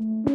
Mm-hmm.